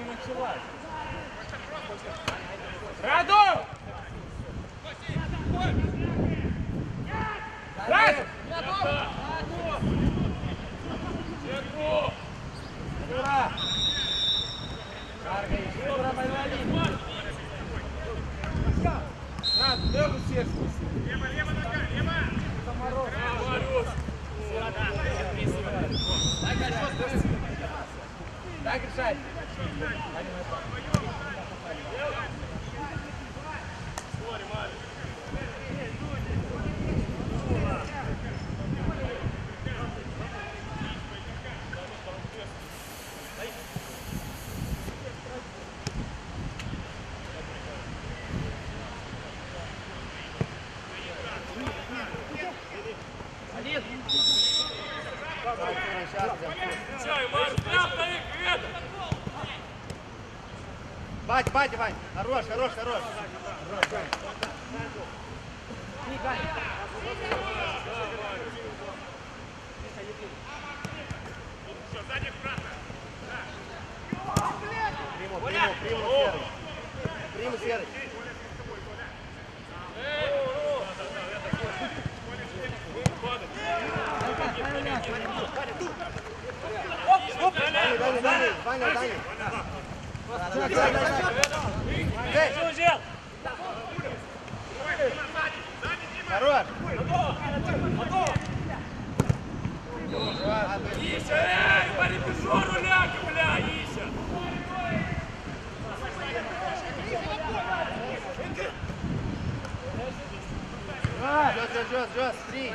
не началась. Раду! Раду! Чеку! Ура! Карга, Ура, больная линия. Раду, левую сетку. Лево, лево нога, лево! Самород. Марюш! Так решай. Thank you. Ища, эй! По репежору ляга, бля, Ища! Жёс, жёс, жёс, жёс, три.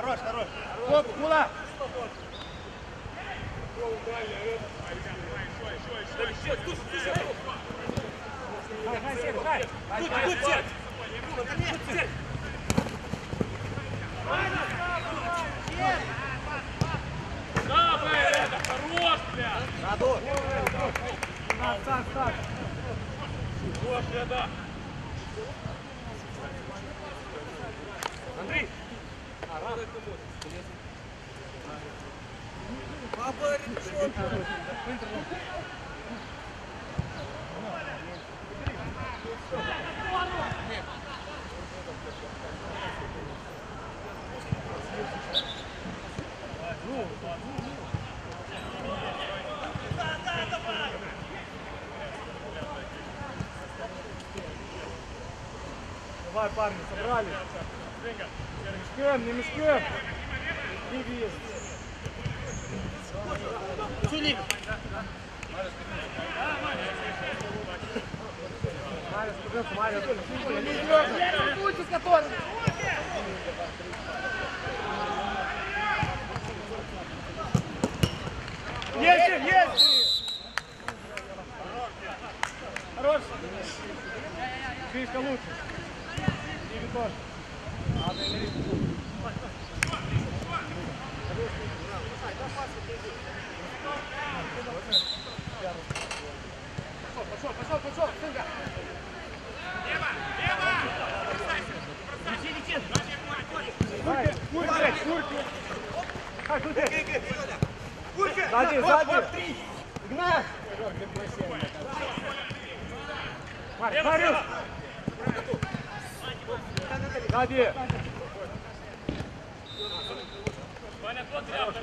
Хорош, хорош. Хоп, кула. Тут, тут, сядь! Сядь! Да, блядь, это хорош, бля! Раду. Так, так, так. Хорош, бля, да! Андрей. Давай, парни, собрались. Мешкем, не мешкем. Лиги есть. Сюли. Мария, спрыгнул, Мария. Не с которым. Есть, есть! Хорош. Фишка лучше. Иви тоже. Надо или Пошел, пошел, пошел, сынка. Лево, лево! Давай, курки, блядь, курки. Хай, тут Сзади, сзади. Игнат. Марк, Мариус. Сзади.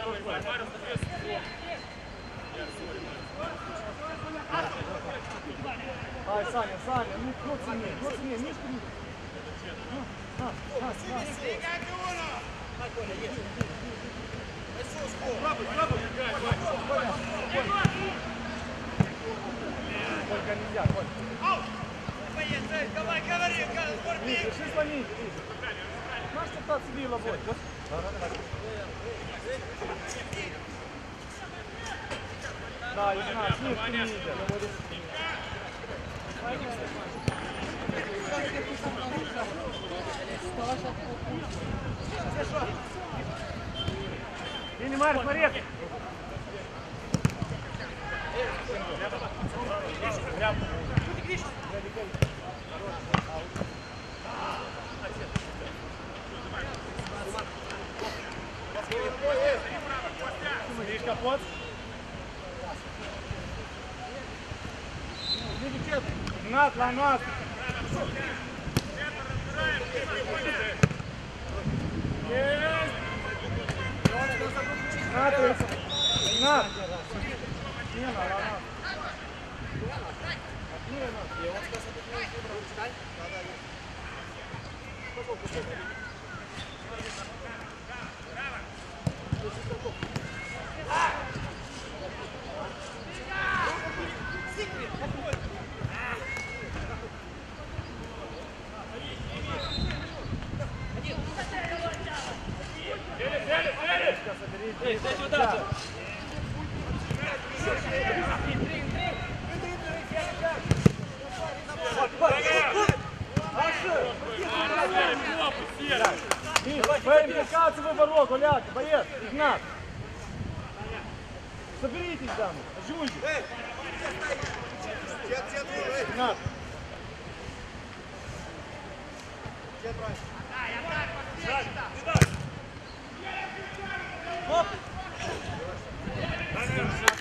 Тот рядом, второй, Ваня, Марус, ответственный. Ай, Саня, Саня, ну, ну, сильнее, ну, сильнее, Мишка, Мишка. Ну, на, на, на. Только нельзя, Коль. Миш, реши сломить, Миш. Знаешь, что так себе лобой? Да, Игнат, снизу не идет. Лини, Марик, смотри! Видишь капот? Над, ланат! Над, Над! Смена, ланат! Собери, сюда! Поимпликаться в оборот, Оляк, боец, Игнат. Соберитесь, дамы, Жуйте. Игнат. Оп!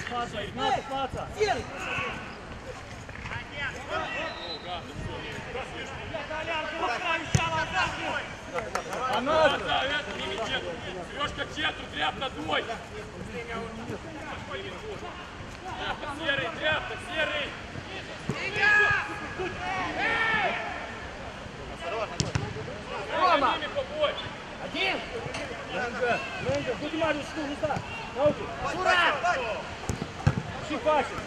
Спаса, Игнат, спаса. А надо! Да, это не мечет. Сережка, центр, тряпка, дуй. Тряпка, серый, тряпка, серый. Рома! Ними побой. Один! Ленга, Ленга, будь Марию что уста. Науки. Ура! Шипасик.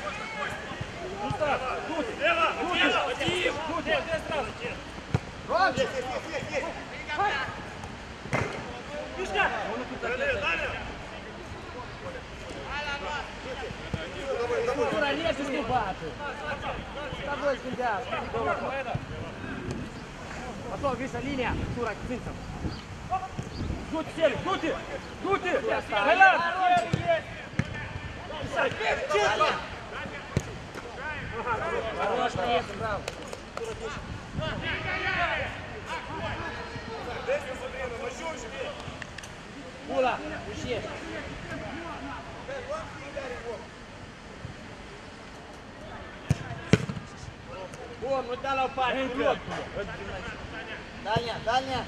Уста, тут. Лево, лево, Вадим. Тут, где сразу? Ром, есть, есть, есть, есть, есть. Фишка! Ура, лезь из баты. С тобой сидят. Пошел, Гриша, линия. Тура, к цинцам. Тут сели, тут и, тут и. Колян! Хорош, приехал, браво. Ура, ущерб. Вон, вот дала парень, вперед. Дальня, дальня.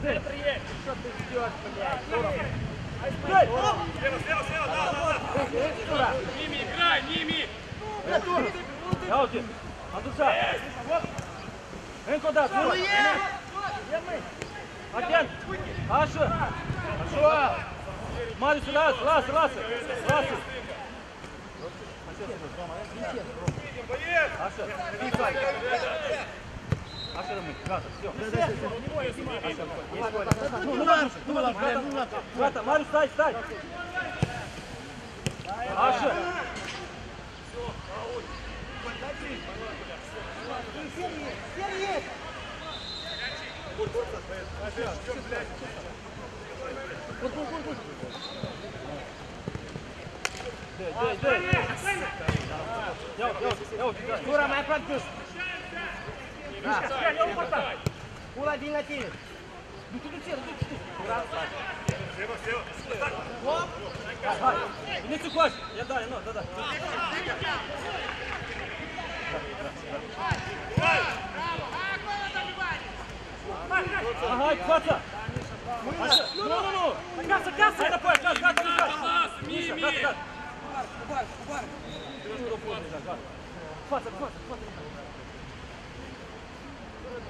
Есть. Что ты ждешь, блядь? Слева, слева, слева, да, да, да. Ними играй, ними. Ялки, Андуша! Эн куда? Тура! Атен! Аша! Хорошо! Марис, раз, раз, раз! Раз! Аша, Пикай! Аша, Дальше, Ромы. Гата, все. Ну, Марш, ну, Марш, блядь, ну, Марш. Гата, Марю, стай, стай. Аша. Дай, дай, дай. Я, я, я убегаю. Скоро mai продюс. Я не упадай. Pula din la tine. Не цукваш. Я дай, ну, да, да. Ага. Аша, ну, ну, ну, ну. Каса, каса. Айда, пой, каса, каса, каса. Пас, Миша, Мими! каса, каса. Хвата, хвата, хвата.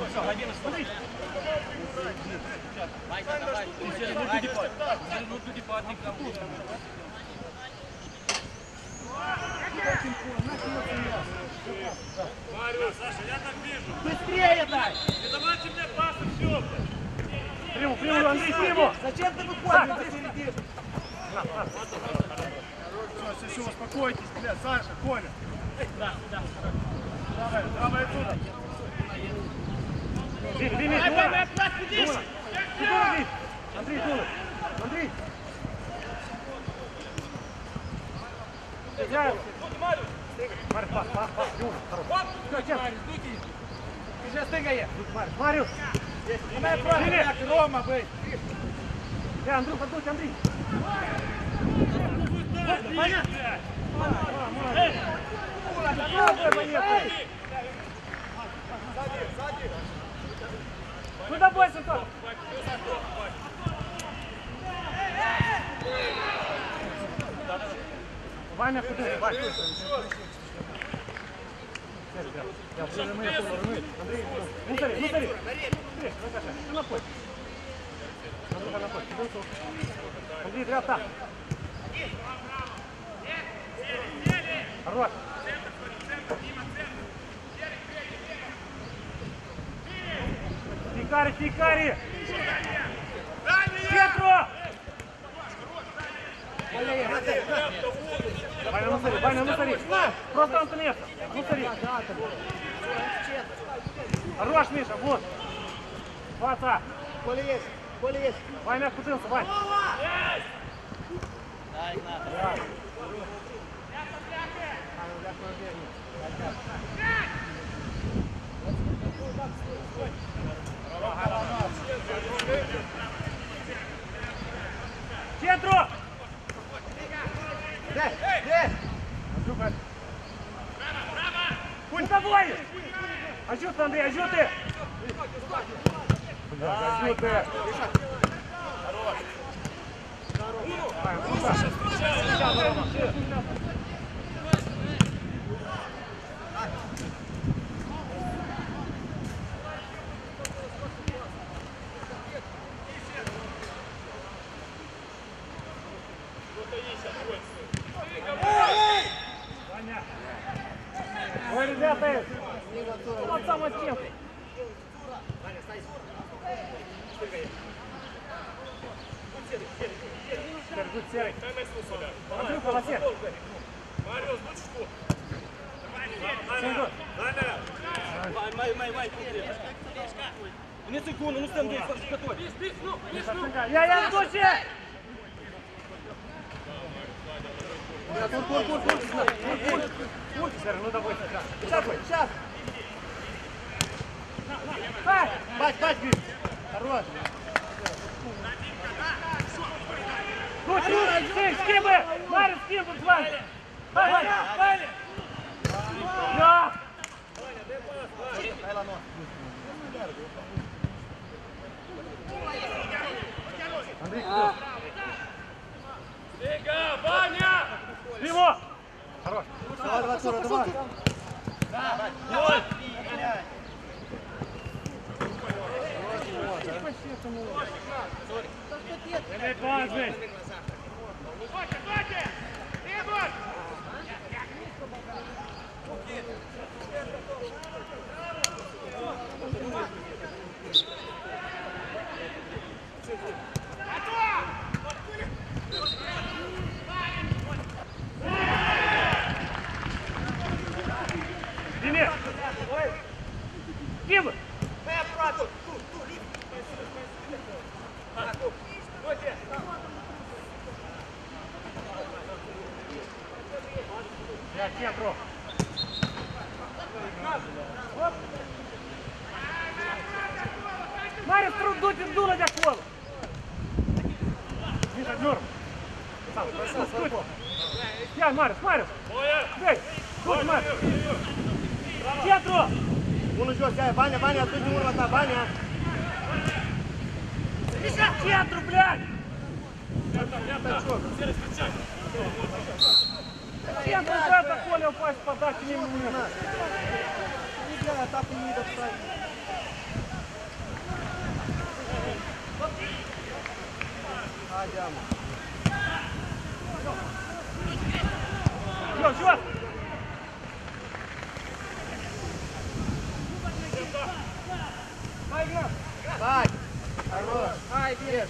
mea. Nu tu departe. Nu tu departe, că am Марио, Саша, я так вижу. Быстрее дай! Не давайте мне пасы, все. Приму, приму, Андрей, приму. Зачем ты выходишь на середину? Все, все, успокойтесь, блядь, Саша, Коля. Давай, давай оттуда. Прими, прими, Дуна. Дуна. Ты Дуна, Андрей. Андрей, Дуна. Андрей. Я... Марь, пас, пас, пас, Дуна, хорош. Ты же стыгає. Марь, Марю. Мене просто Привіт. як Рома бить. Я, Андрюха, дуть, Андрей. Пула, Пробуй, поехали. Куда бойся, то? Ваня, куда? Ваня. Я уже на эту сторону. Андрей, ну смотри, ну смотри. Смотри, Наташа, ты на пой. Андрюха на тут. Андрей, дряд там. Хорош. Тикари, тикари! Петро! Ваня, смотри, Ваня, смотри. Просто Антонесса. Ну смотри. Хорош, Миша, вот. Хвата. Коля є, Коля є. Ваня, кутился, Вань. Дай, Игнат. Все, все. Vai. Хорош. Ай, бежь.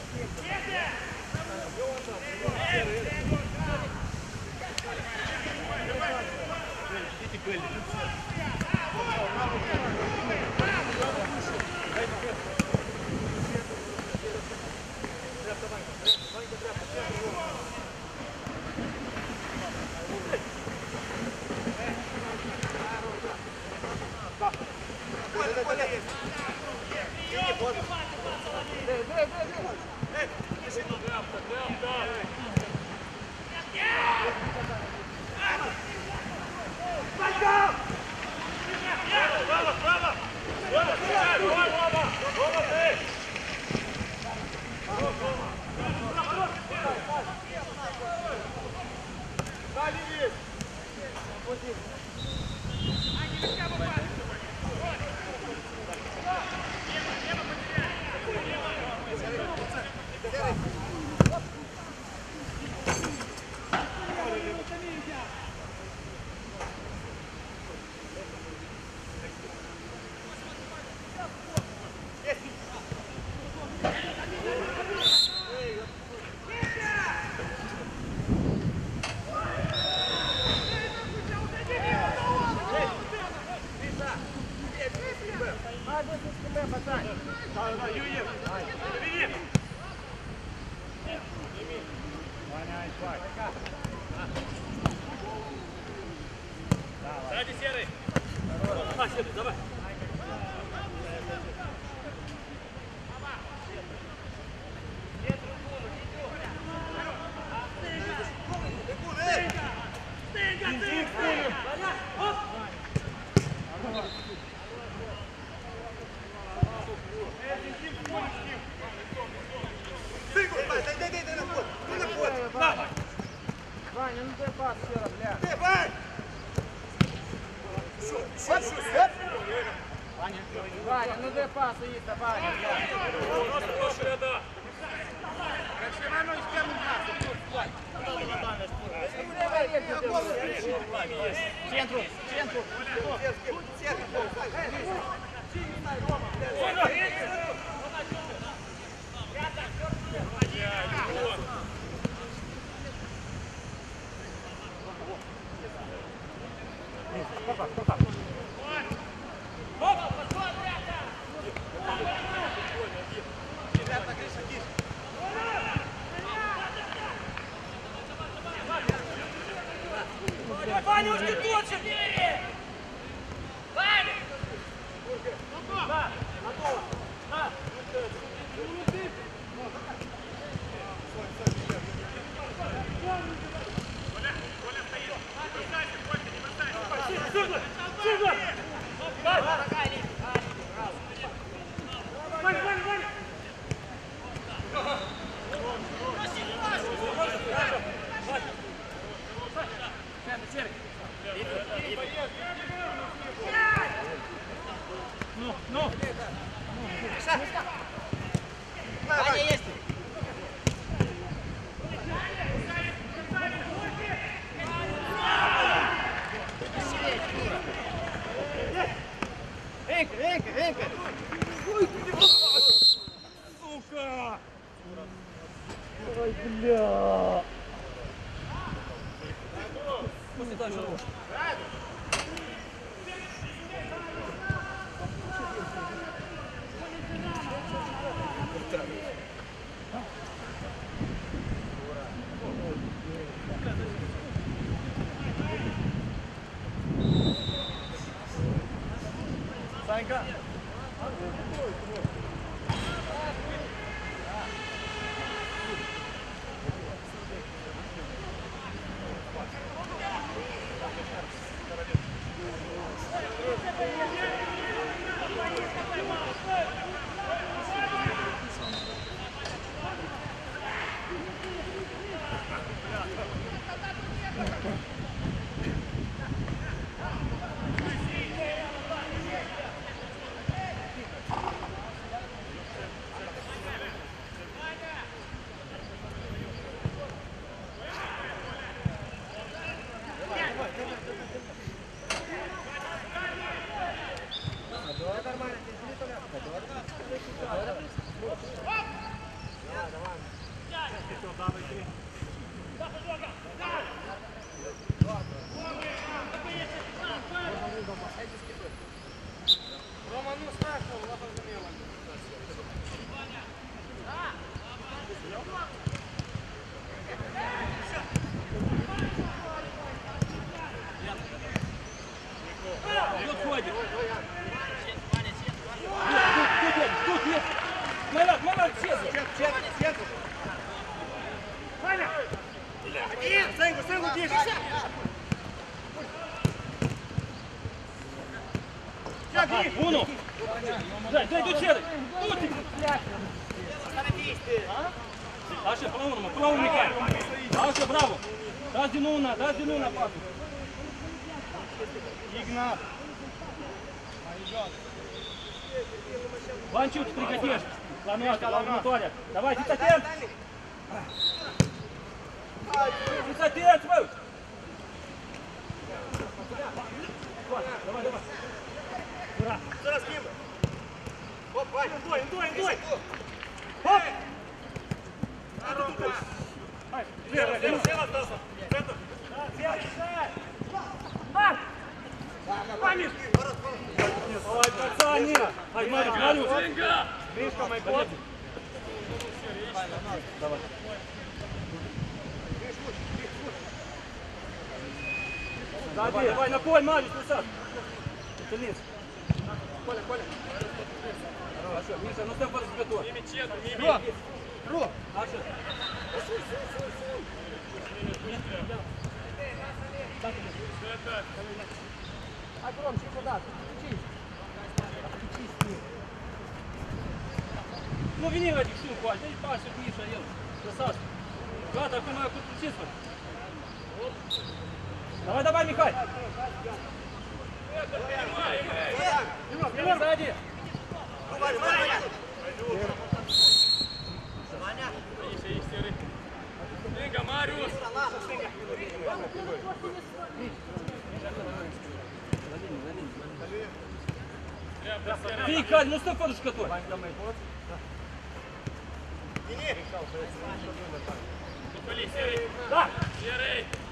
Сзади серый. А, серый, давай. Память. Ой, пацаны. Ай, Марик, Марик. Женька! Гришка, Майкот. Давай, давай, на поле, Марик, назад. Тянись. Коля, Коля. Хорошо, Миша, ну темп готов. Ро, Ро. Аша. Ну, вини ради шумку, а здесь Паша, Миша, ел. Красавчик. Да, так и надо подключиться. Давай, давай, Михай. Сзади. Женька, Мариус! Ты, Каль, ну стой подушка твой. Да,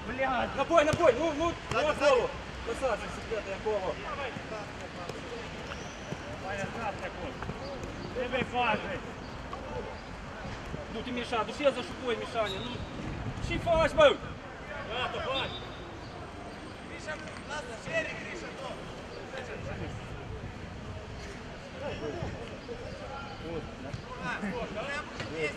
блядь, на бой, на бой, ну, ну, ну, голову. Красавчик, секрета Якова. Тебе важный. Ну ти Міша, душе за шупой, Мішаня, ну. Шифаш бив. Не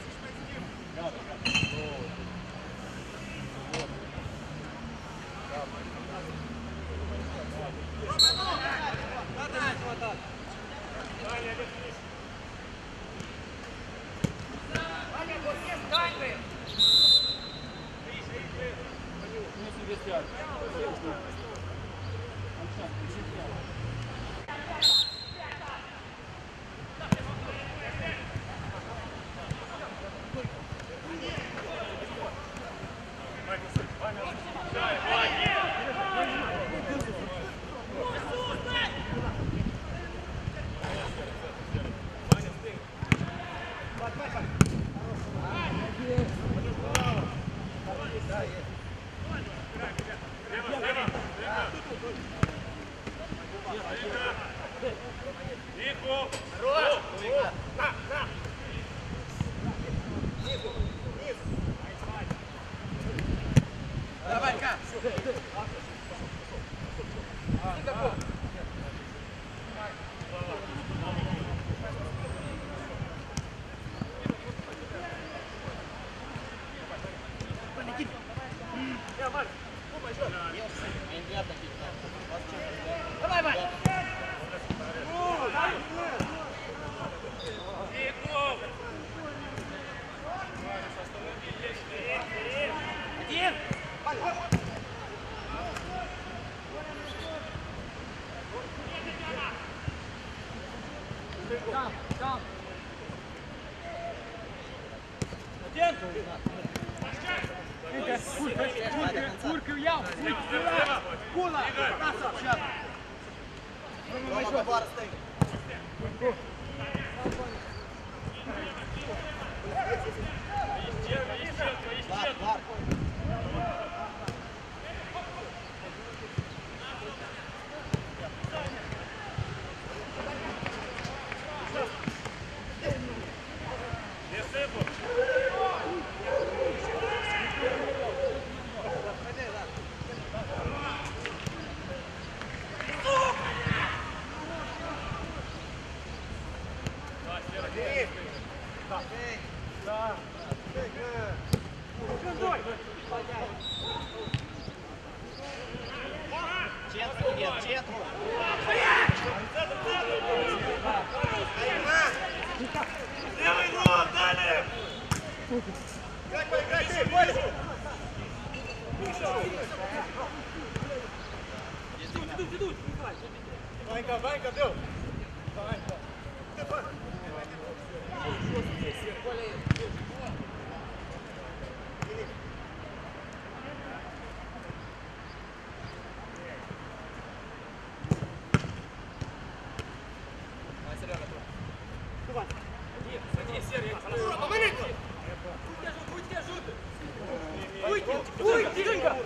Уйди, Женька!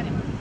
шарим.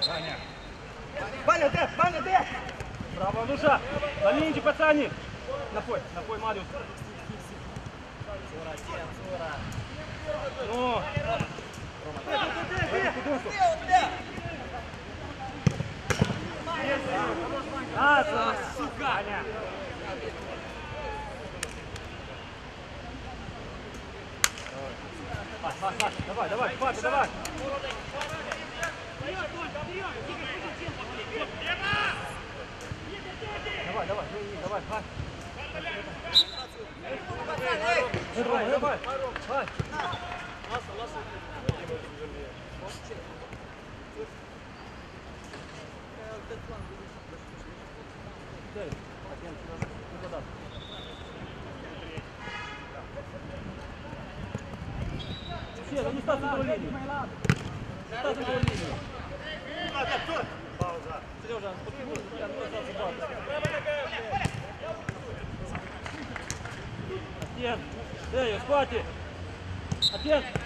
Стой! Ваня, Ваня, Д! Ваня, Д! Право, Ануша! На линии, пацаны! Давай, давай. Давай. Ласа, ласа. Все, они статус давления. Статус давления. Кстати. Отец.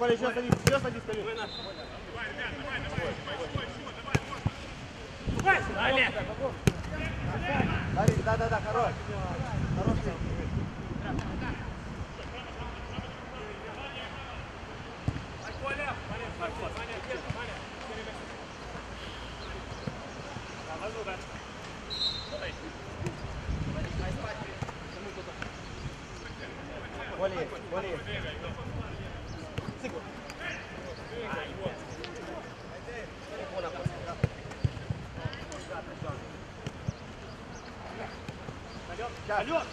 Qual è il Calhoto!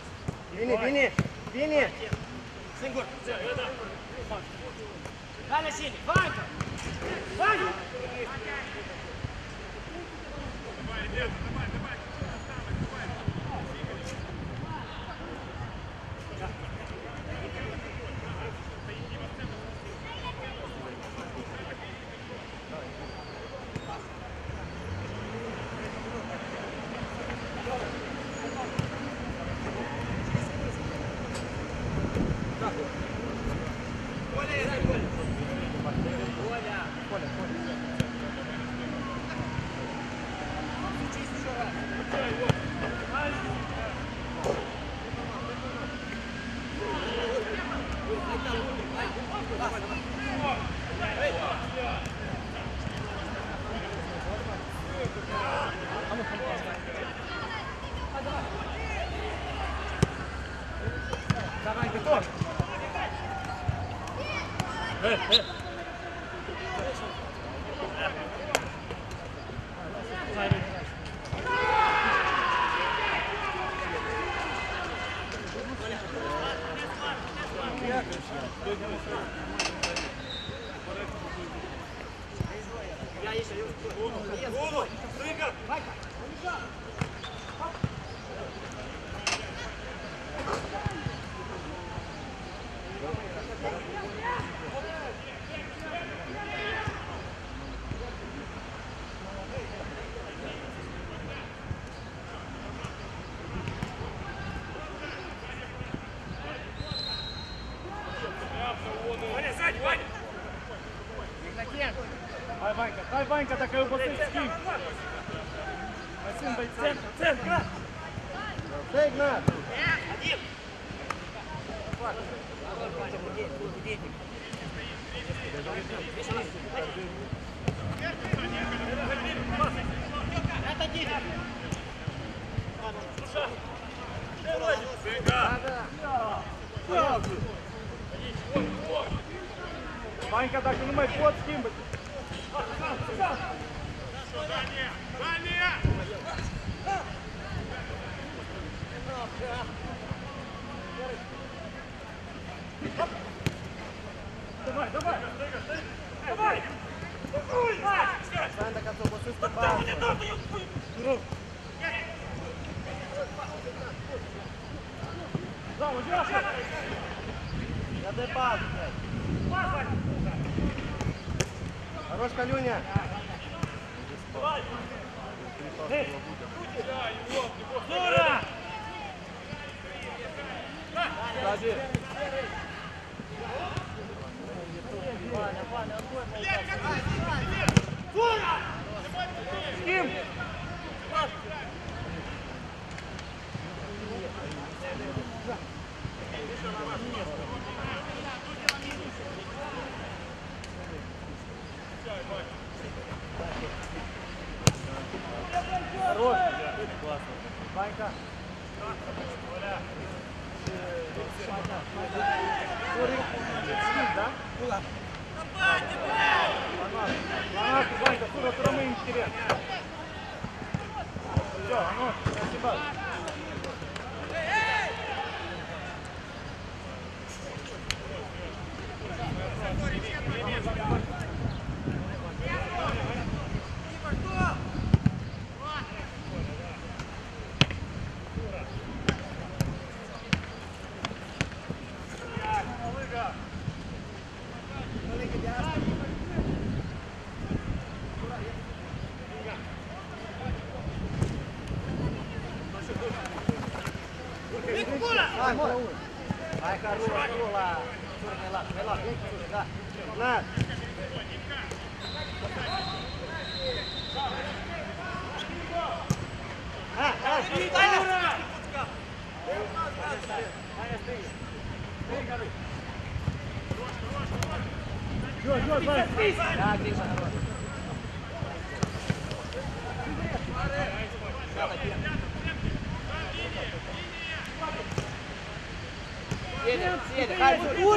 Vini, Vini! Vini! Segura! Vai, Lecine! Vai! Vai! Vai, dentro! Yeah.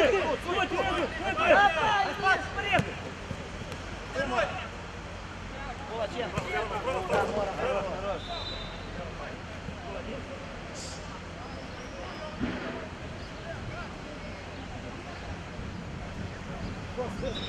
Let's go.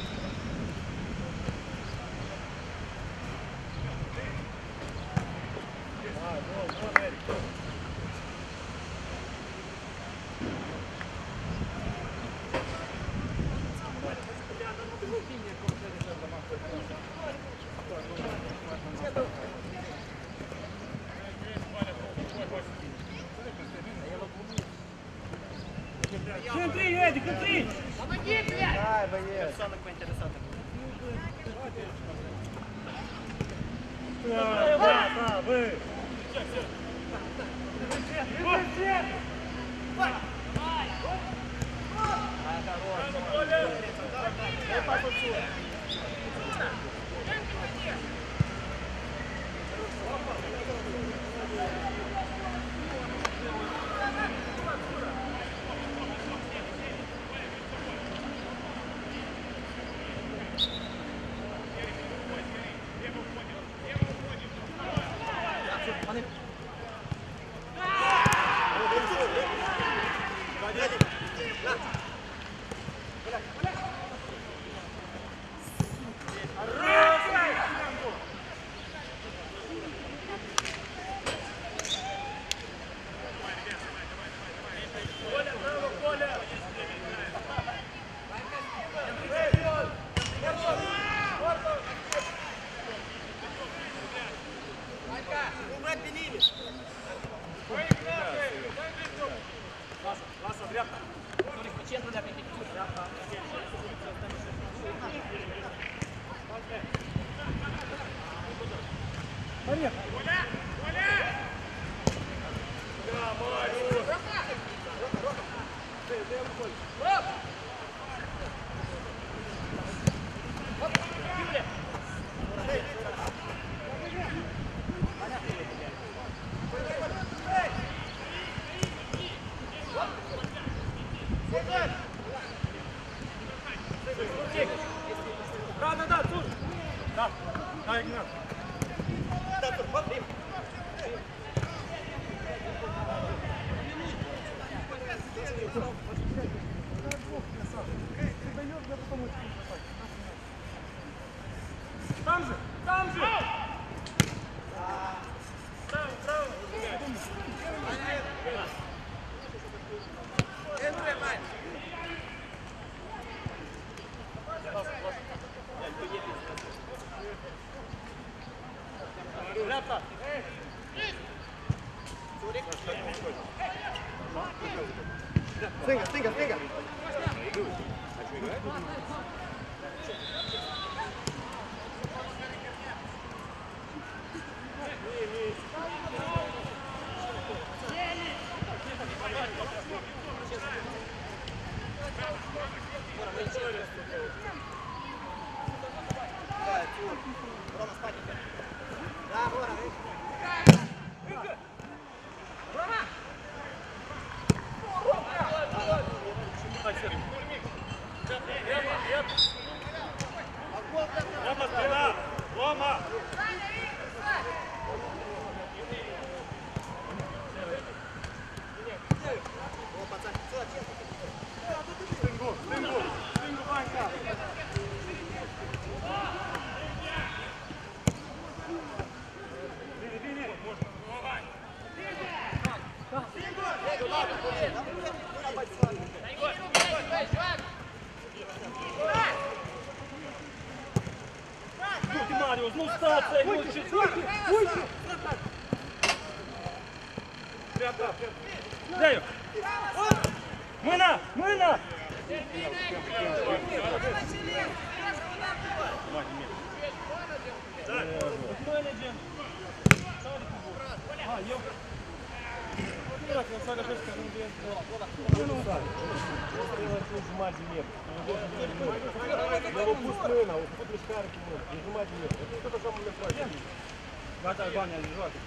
bani ali, joacă.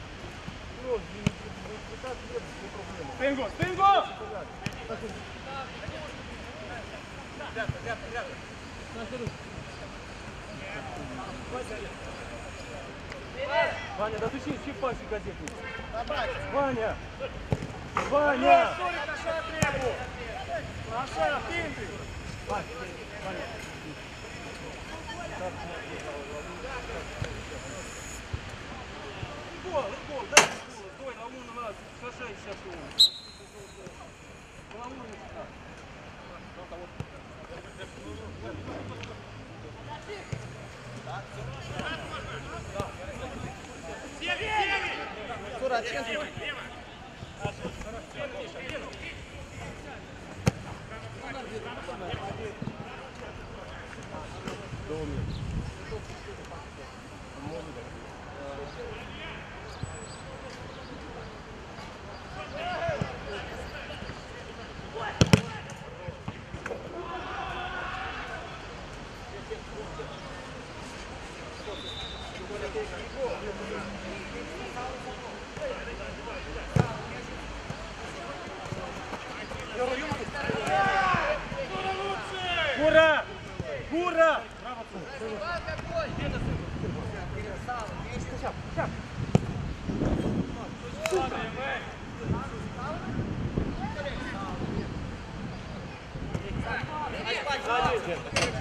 Gros, din jucat, nu e problemă. Stingo, stingo! Dreapta, dreapta, dreapta. Ваня, да ты че, че пальцы газету? Ваня! Ваня! Наша, ты! Ваня, Ваня. Легко, легко, дай голос, дай Рамона надо, сажай сейчас его. Рамона не сюда. Аккуратно. Домик. 拉进去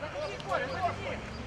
Заходи, Коля, заходи!